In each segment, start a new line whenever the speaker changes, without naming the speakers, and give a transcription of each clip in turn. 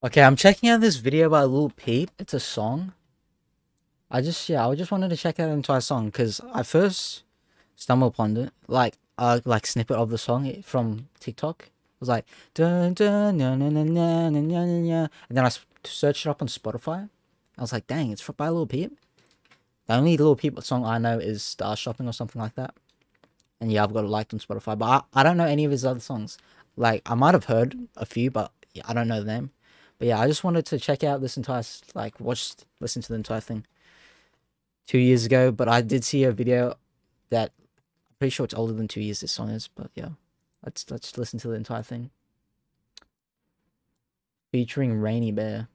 Okay, I'm checking out this video by Lil Peep. It's a song. I just yeah, I just wanted to check out the entire song because I first stumbled upon it, like uh, like snippet of the song from TikTok. It was like dun dun na na na na na na na, and then I searched it up on Spotify. I was like, dang, it's by Lil Peep. The only Lil Peep song I know is Star Shopping or something like that. And yeah, I've got it liked on Spotify, but I, I don't know any of his other songs. Like I might have heard a few, but I don't know the name. But yeah, I just wanted to check out this entire like watch listen to the entire thing two years ago. But I did see a video that I'm pretty sure it's older than two years. This song is, but yeah, let's let's listen to the entire thing featuring Rainy Bear.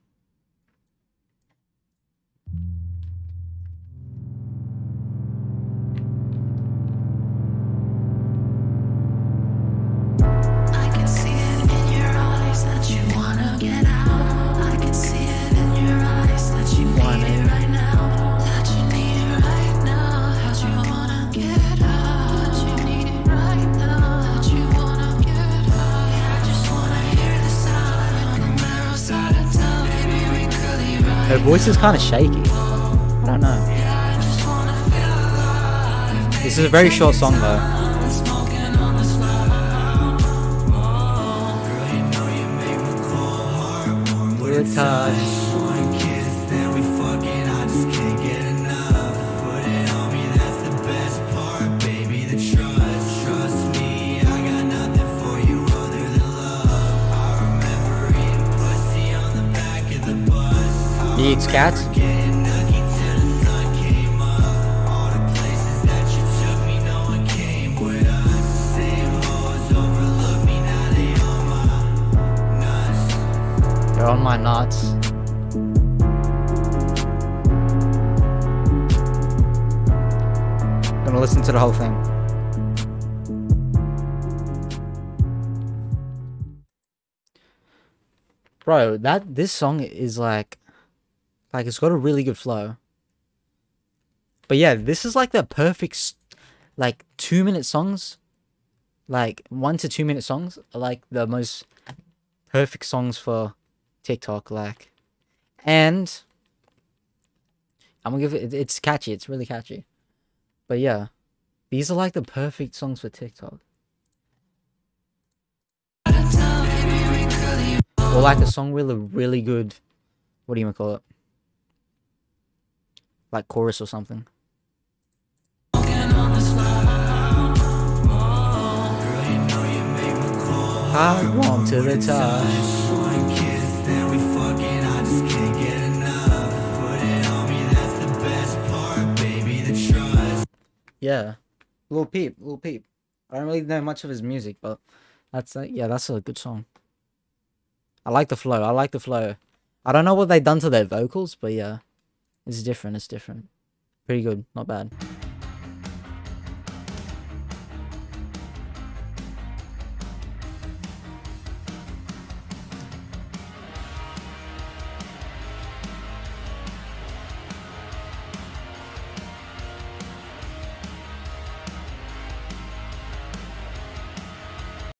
Her voice is kind of shaky. I don't know. This is a very short song though. Touch. He eats cats? They're on my nuts. Gonna listen to the whole thing. Bro, that this song is like like it's got a really good flow. But yeah, this is like the perfect like 2 minute songs. Like 1 to 2 minute songs are like the most perfect songs for TikTok like and I'm gonna give it it's catchy, it's really catchy. But yeah, these are like the perfect songs for TikTok. Or like a song with a really good what do you wanna call it? Like chorus or something. I want to the touch. Yeah, Little Peep, Little Peep. I don't really know much of his music, but that's uh, yeah, that's a good song. I like the flow. I like the flow. I don't know what they done to their vocals, but yeah. It's different, it's different. Pretty good, not bad.